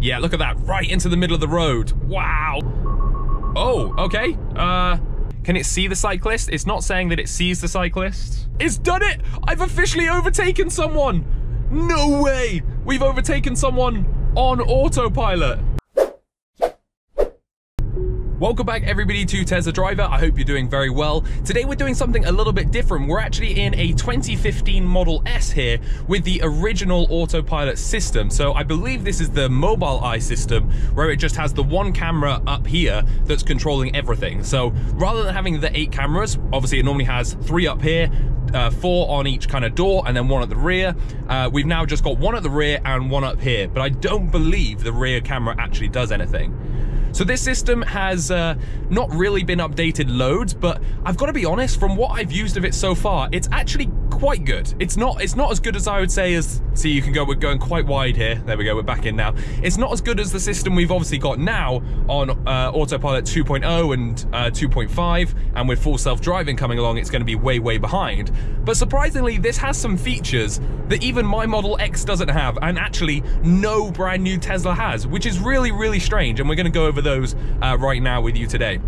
Yeah, look at that, right into the middle of the road. Wow. Oh, okay. Uh, can it see the cyclist? It's not saying that it sees the cyclist. It's done it! I've officially overtaken someone! No way! We've overtaken someone on autopilot. Welcome back everybody to Tesla Driver. I hope you're doing very well. Today we're doing something a little bit different. We're actually in a 2015 Model S here with the original autopilot system. So I believe this is the Mobileye system where it just has the one camera up here that's controlling everything. So rather than having the eight cameras, obviously it normally has three up here, uh, four on each kind of door and then one at the rear. Uh, we've now just got one at the rear and one up here, but I don't believe the rear camera actually does anything. So this system has uh, not really been updated loads, but I've got to be honest, from what I've used of it so far, it's actually quite good. It's not it's not as good as I would say as, see you can go, we're going quite wide here. There we go, we're back in now. It's not as good as the system we've obviously got now on uh, Autopilot 2.0 and uh, 2.5, and with full self-driving coming along, it's going to be way, way behind. But surprisingly, this has some features that even my Model X doesn't have, and actually no brand new Tesla has, which is really, really strange, and we're going to go over those uh, right now with you today.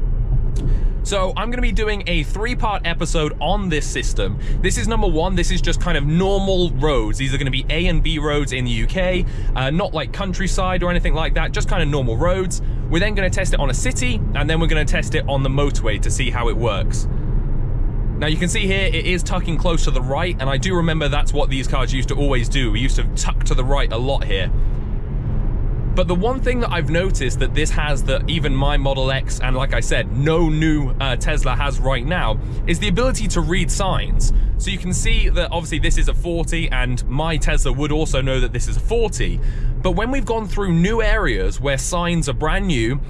So I'm going to be doing a three-part episode on this system. This is number one. This is just kind of normal roads. These are going to be A and B roads in the UK, uh, not like countryside or anything like that, just kind of normal roads. We're then going to test it on a city, and then we're going to test it on the motorway to see how it works. Now you can see here, it is tucking close to the right, and I do remember that's what these cars used to always do. We used to tuck to the right a lot here. But the one thing that I've noticed that this has that even my Model X, and like I said, no new uh, Tesla has right now, is the ability to read signs. So you can see that obviously this is a 40 and my Tesla would also know that this is a 40. But when we've gone through new areas where signs are brand new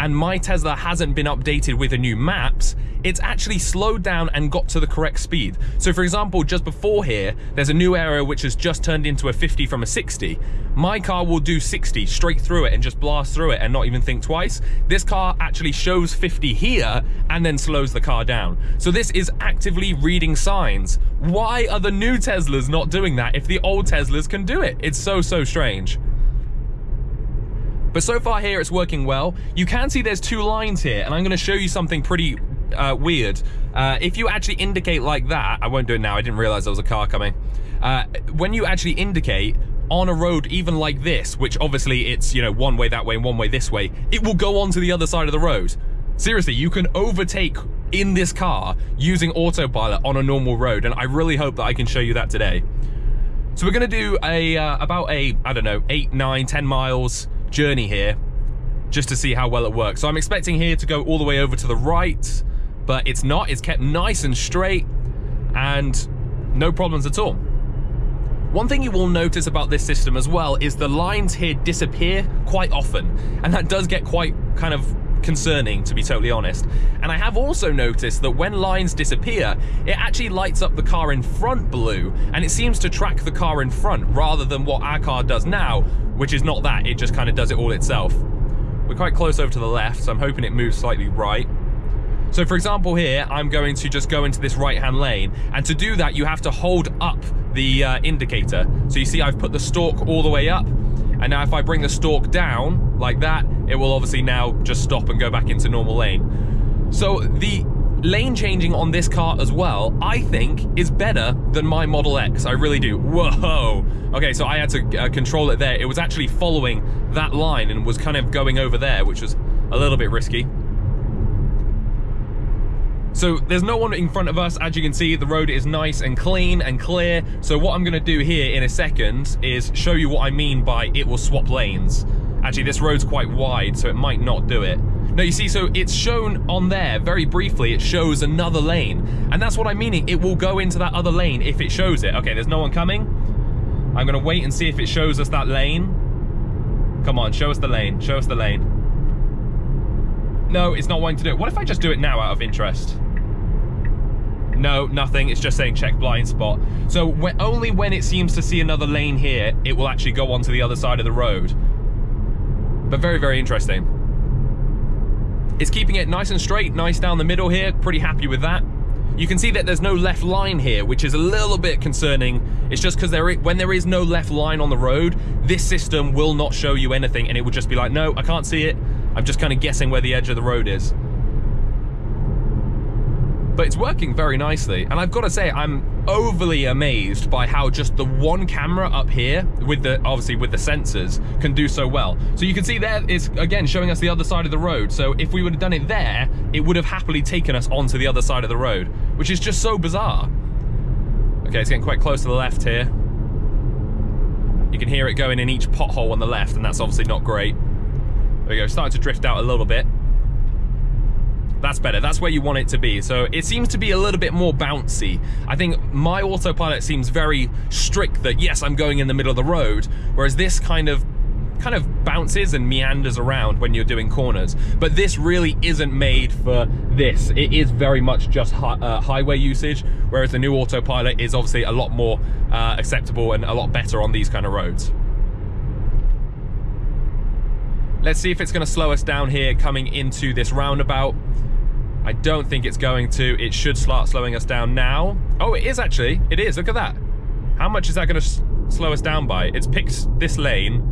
and my Tesla hasn't been updated with a new maps, it's actually slowed down and got to the correct speed. So for example, just before here, there's a new area which has just turned into a 50 from a 60. My car will do 60 straight through it and just blast through it and not even think twice. This car actually shows 50 here and then slows the car down. So this is actively reading signs. Why are the new Teslas not doing that if the old Teslas can do it? It's so, so strange. But so far here, it's working well. You can see there's two lines here, and I'm gonna show you something pretty uh, weird. Uh, if you actually indicate like that, I won't do it now, I didn't realize there was a car coming. Uh, when you actually indicate on a road even like this, which obviously it's, you know, one way that way and one way this way, it will go on to the other side of the road. Seriously, you can overtake in this car using autopilot on a normal road, and I really hope that I can show you that today. So we're gonna do a uh, about a, I don't know, eight, nine, ten miles journey here just to see how well it works. So I'm expecting here to go all the way over to the right, but it's not. It's kept nice and straight and no problems at all. One thing you will notice about this system as well is the lines here disappear quite often, and that does get quite kind of concerning, to be totally honest. And I have also noticed that when lines disappear, it actually lights up the car in front blue, and it seems to track the car in front rather than what our car does now, which is not that, it just kind of does it all itself. We're quite close over to the left, so I'm hoping it moves slightly right. So for example here, I'm going to just go into this right-hand lane, and to do that, you have to hold up the uh, indicator. So you see I've put the stalk all the way up, and now if I bring the stalk down, like that, it will obviously now just stop and go back into normal lane. So the lane changing on this car as well, I think is better than my Model X. I really do. Whoa. Okay, so I had to uh, control it there. It was actually following that line and was kind of going over there, which was a little bit risky. So there's no one in front of us. As you can see, the road is nice and clean and clear. So what I'm gonna do here in a second is show you what I mean by it will swap lanes. Actually, this road's quite wide, so it might not do it. No, you see, so it's shown on there, very briefly, it shows another lane. And that's what I'm meaning, it will go into that other lane if it shows it. Okay, there's no one coming. I'm gonna wait and see if it shows us that lane. Come on, show us the lane, show us the lane. No, it's not wanting to do it. What if I just do it now out of interest? No, nothing. It's just saying check blind spot. So only when it seems to see another lane here, it will actually go onto the other side of the road. But very, very interesting. It's keeping it nice and straight, nice down the middle here. Pretty happy with that. You can see that there's no left line here, which is a little bit concerning. It's just because there, when there is no left line on the road, this system will not show you anything and it will just be like, no, I can't see it. I'm just kind of guessing where the edge of the road is. But it's working very nicely. And I've got to say, I'm overly amazed by how just the one camera up here with the obviously with the sensors can do so well. So you can see there it's again showing us the other side of the road. So if we would have done it there it would have happily taken us onto the other side of the road which is just so bizarre. Okay it's getting quite close to the left here. You can hear it going in each pothole on the left and that's obviously not great. There we go starting to drift out a little bit that's better. That's where you want it to be. So it seems to be a little bit more bouncy. I think my autopilot seems very strict that yes, I'm going in the middle of the road, whereas this kind of kind of bounces and meanders around when you're doing corners. But this really isn't made for this. It is very much just hi uh, highway usage, whereas the new autopilot is obviously a lot more uh, acceptable and a lot better on these kind of roads. Let's see if it's gonna slow us down here coming into this roundabout. I don't think it's going to. It should start slowing us down now. Oh, it is actually. It is. Look at that. How much is that going to slow us down by? It's picked this lane.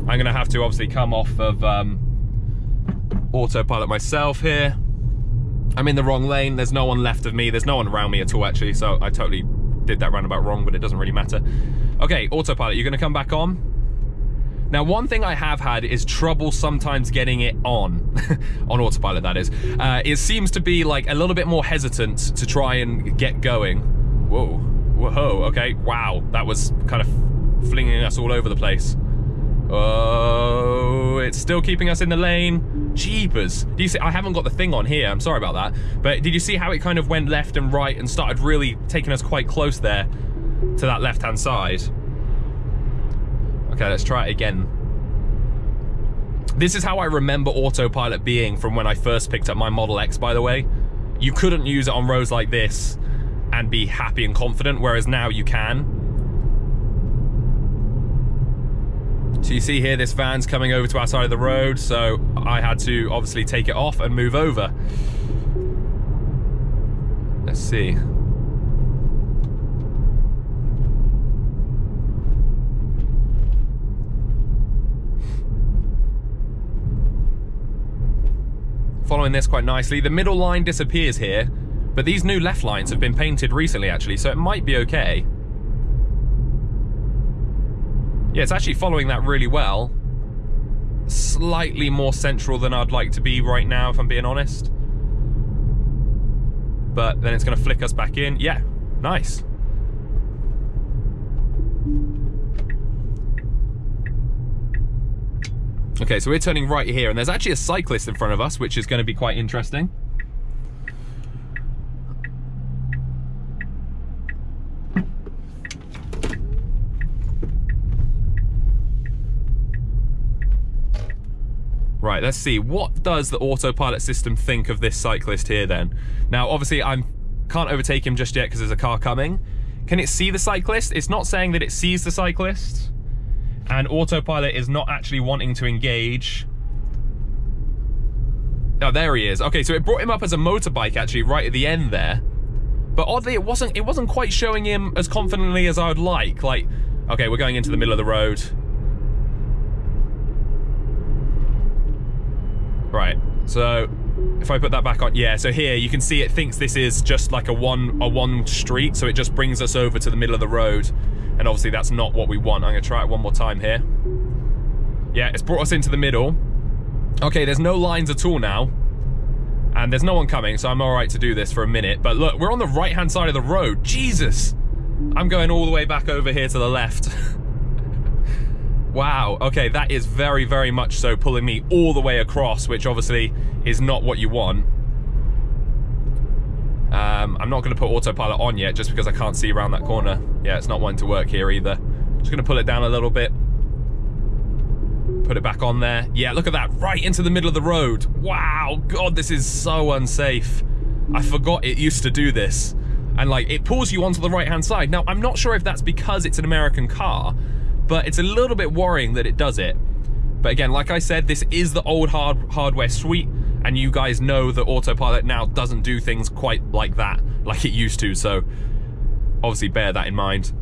I'm going to have to obviously come off of um, autopilot myself here. I'm in the wrong lane. There's no one left of me. There's no one around me at all, actually. So I totally did that roundabout wrong, but it doesn't really matter. Okay, autopilot, you're going to come back on? Now, one thing I have had is trouble sometimes getting it on, on autopilot that is. Uh, it seems to be like a little bit more hesitant to try and get going. Whoa, whoa, okay, wow, that was kind of flinging us all over the place. Oh, it's still keeping us in the lane. Jeepers. Do you see, I haven't got the thing on here, I'm sorry about that. But did you see how it kind of went left and right and started really taking us quite close there to that left-hand side? Okay, let's try it again. This is how I remember autopilot being from when I first picked up my Model X, by the way. You couldn't use it on roads like this and be happy and confident, whereas now you can. So you see here, this van's coming over to our side of the road, so I had to obviously take it off and move over. Let's see. Following this quite nicely. The middle line disappears here, but these new left lines have been painted recently actually, so it might be okay. Yeah, it's actually following that really well. Slightly more central than I'd like to be right now, if I'm being honest. But then it's going to flick us back in. Yeah, nice. Okay, so we're turning right here, and there's actually a cyclist in front of us, which is going to be quite interesting. Right, let's see. What does the autopilot system think of this cyclist here then? Now, obviously, I can't overtake him just yet because there's a car coming. Can it see the cyclist? It's not saying that it sees the cyclist and autopilot is not actually wanting to engage. Oh, there he is. Okay, so it brought him up as a motorbike actually right at the end there. But oddly, it wasn't it wasn't quite showing him as confidently as I would like. Like, okay, we're going into the middle of the road. Right, so if I put that back on, yeah, so here you can see it thinks this is just like a one a one street, so it just brings us over to the middle of the road. And obviously that's not what we want. I'm gonna try it one more time here. Yeah, it's brought us into the middle. Okay, there's no lines at all now. And there's no one coming, so I'm all right to do this for a minute. But look, we're on the right-hand side of the road. Jesus! I'm going all the way back over here to the left. wow, okay, that is very, very much so pulling me all the way across, which obviously is not what you want. Um, I'm not going to put autopilot on yet just because I can't see around that corner. Yeah, it's not wanting to work here either. Just going to pull it down a little bit. Put it back on there. Yeah, look at that. Right into the middle of the road. Wow. God, this is so unsafe. I forgot it used to do this. And like, it pulls you onto the right-hand side. Now, I'm not sure if that's because it's an American car, but it's a little bit worrying that it does it. But again, like I said, this is the old hard hardware suite. And you guys know that autopilot now doesn't do things quite like that, like it used to, so obviously bear that in mind.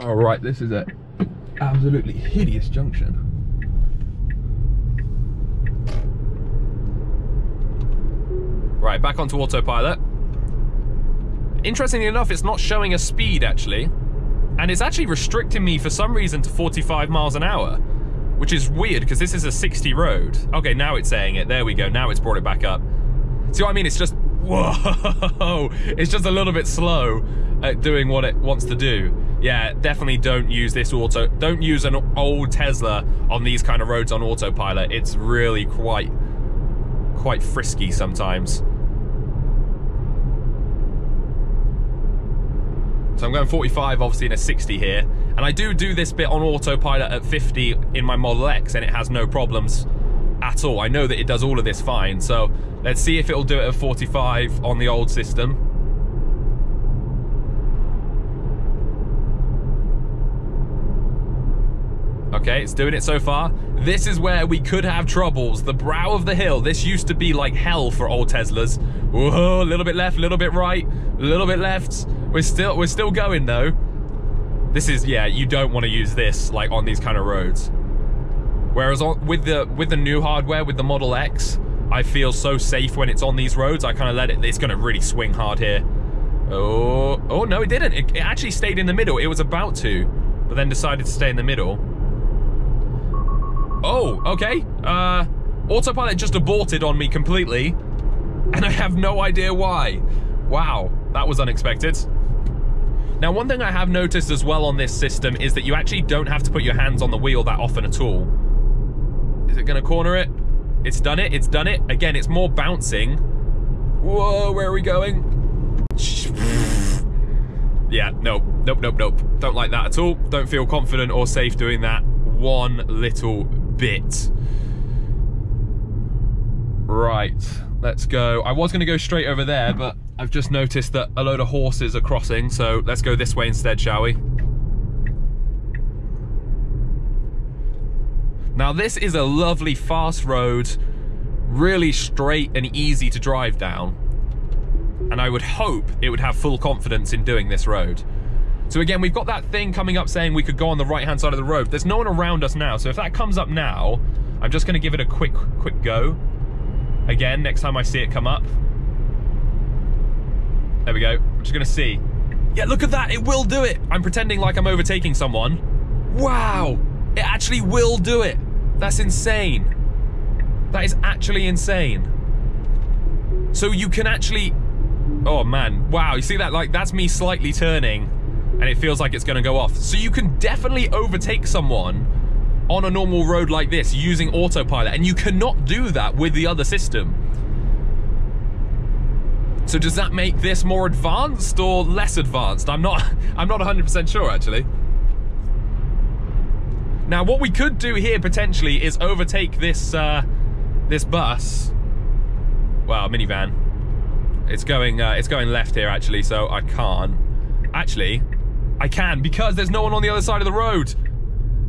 All right, this is a absolutely hideous junction. Right, back onto autopilot. Interestingly enough, it's not showing a speed actually. And it's actually restricting me for some reason to 45 miles an hour. Which is weird because this is a 60 road. Okay, now it's saying it. There we go. Now it's brought it back up. See what I mean? It's just, whoa. It's just a little bit slow at doing what it wants to do. Yeah, definitely don't use this auto. Don't use an old Tesla on these kind of roads on autopilot. It's really quite, quite frisky sometimes. So I'm going 45, obviously in a 60 here. And I do do this bit on autopilot at 50 in my Model X and it has no problems at all. I know that it does all of this fine. So let's see if it'll do it at 45 on the old system. Okay, it's doing it so far. This is where we could have troubles. The brow of the hill. This used to be like hell for old Teslas. Whoa, a little bit left, a little bit right, a little bit left. We're still we're still going though. This is yeah, you don't want to use this like on these kind of roads. Whereas on, with the with the new hardware with the Model X, I feel so safe when it's on these roads. I kind of let it. It's going to really swing hard here. Oh, oh no, it didn't. It, it actually stayed in the middle. It was about to, but then decided to stay in the middle. Oh, okay. Uh, autopilot just aborted on me completely, and I have no idea why. Wow, that was unexpected. Now, one thing I have noticed as well on this system is that you actually don't have to put your hands on the wheel that often at all. Is it going to corner it? It's done it, it's done it. Again, it's more bouncing. Whoa, where are we going? Yeah, nope, nope, nope, nope. Don't like that at all. Don't feel confident or safe doing that one little bit. Right, let's go. I was going to go straight over there, but I've just noticed that a load of horses are crossing, so let's go this way instead, shall we? Now this is a lovely fast road, really straight and easy to drive down. And I would hope it would have full confidence in doing this road. So again, we've got that thing coming up saying we could go on the right-hand side of the road. There's no one around us now, so if that comes up now, I'm just gonna give it a quick, quick go. Again, next time I see it come up. There we go. I'm just gonna see. Yeah, look at that. It will do it. I'm pretending like I'm overtaking someone. Wow. It actually will do it. That's insane. That is actually insane. So you can actually... Oh, man. Wow, you see that? Like, that's me slightly turning, and it feels like it's going to go off. So you can definitely overtake someone on a normal road like this using autopilot, and you cannot do that with the other system. So does that make this more advanced or less advanced? I'm not I'm not 100% sure actually. Now what we could do here potentially is overtake this uh, this bus. Well, minivan. It's going uh, it's going left here actually, so I can't. Actually, I can because there's no one on the other side of the road.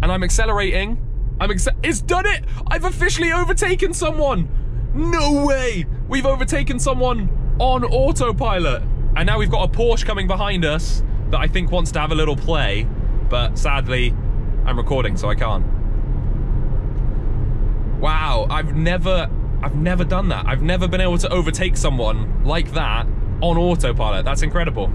And I'm accelerating. I'm It's done it! I've officially overtaken someone! No way! We've overtaken someone on autopilot. And now we've got a Porsche coming behind us that I think wants to have a little play, but sadly, I'm recording, so I can't. Wow, I've never, I've never done that. I've never been able to overtake someone like that on autopilot. That's incredible.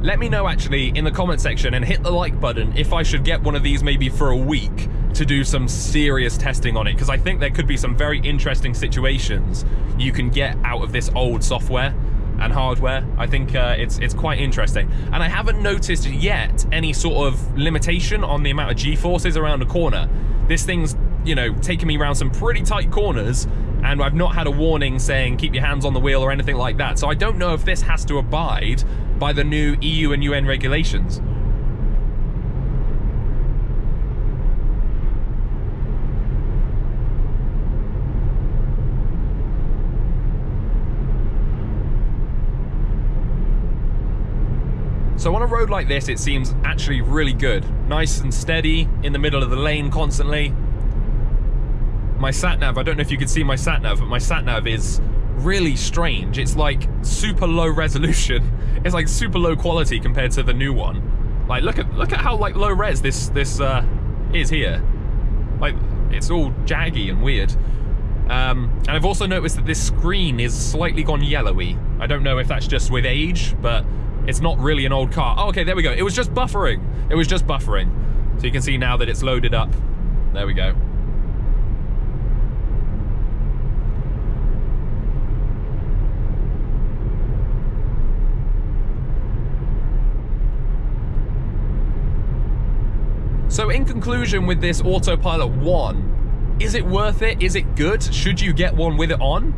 Let me know actually in the comment section and hit the like button if I should get one of these maybe for a week to do some serious testing on it because I think there could be some very interesting situations you can get out of this old software and hardware. I think uh, it's it's quite interesting. And I haven't noticed yet any sort of limitation on the amount of G-forces around a corner. This thing's, you know, taken me around some pretty tight corners and I've not had a warning saying keep your hands on the wheel or anything like that. So I don't know if this has to abide by the new EU and UN regulations. So on a road like this, it seems actually really good. Nice and steady, in the middle of the lane constantly, my sat nav, I don't know if you can see my sat nav, but my sat nav is really strange. It's like super low resolution. It's like super low quality compared to the new one. Like look at look at how like low res this this uh, is here. Like it's all jaggy and weird. Um, and I've also noticed that this screen is slightly gone yellowy. I don't know if that's just with age, but it's not really an old car. Oh, okay, there we go. It was just buffering. It was just buffering. So you can see now that it's loaded up. There we go. So in conclusion with this Autopilot 1, is it worth it? Is it good? Should you get one with it on?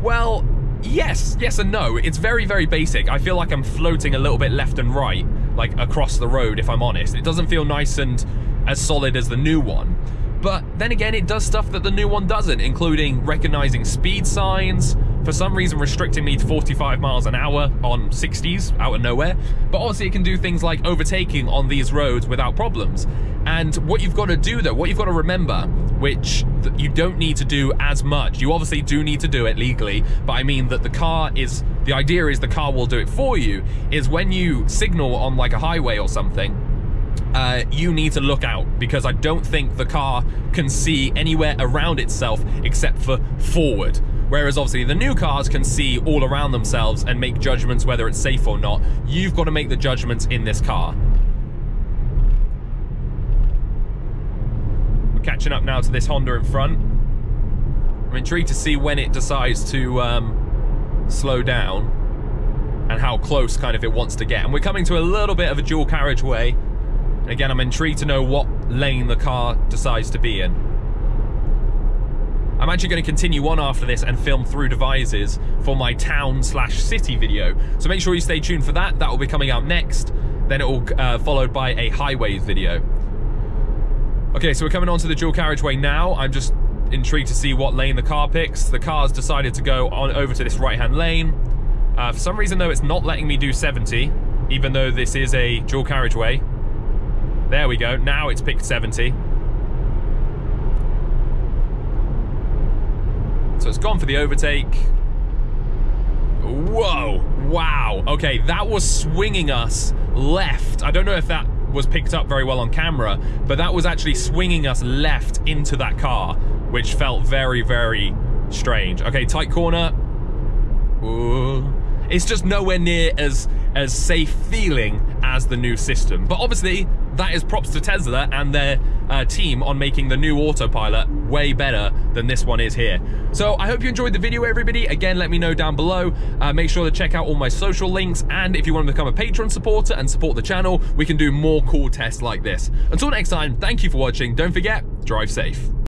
Well, yes, yes and no. It's very, very basic. I feel like I'm floating a little bit left and right, like across the road, if I'm honest. It doesn't feel nice and as solid as the new one. But then again, it does stuff that the new one doesn't, including recognizing speed signs, for some reason restricting me to 45 miles an hour on 60s out of nowhere. But obviously it can do things like overtaking on these roads without problems. And what you've got to do though, what you've got to remember, which you don't need to do as much, you obviously do need to do it legally, but I mean that the car is, the idea is the car will do it for you, is when you signal on like a highway or something, uh, you need to look out because I don't think the car can see anywhere around itself except for forward. Whereas obviously the new cars can see all around themselves and make judgments whether it's safe or not. You've got to make the judgments in this car. We're catching up now to this Honda in front. I'm intrigued to see when it decides to um, slow down and how close kind of it wants to get. And we're coming to a little bit of a dual carriageway And Again, I'm intrigued to know what lane the car decides to be in. I'm actually going to continue on after this and film through Devizes for my town slash city video. So make sure you stay tuned for that. That will be coming out next. Then it will uh, followed by a highways video. Okay, so we're coming on to the dual carriageway now. I'm just intrigued to see what lane the car picks. The car's decided to go on over to this right-hand lane. Uh, for some reason, though, it's not letting me do 70, even though this is a dual carriageway. There we go. Now it's picked 70. It's gone for the overtake. Whoa. Wow. Okay, that was swinging us left. I don't know if that was picked up very well on camera, but that was actually swinging us left into that car, which felt very, very strange. Okay, tight corner. Ooh. It's just nowhere near as as safe feeling as the new system. But obviously, that is props to Tesla and their uh, team on making the new autopilot way better than this one is here. So I hope you enjoyed the video, everybody. Again, let me know down below. Uh, make sure to check out all my social links. And if you want to become a Patreon supporter and support the channel, we can do more cool tests like this. Until next time, thank you for watching. Don't forget, drive safe.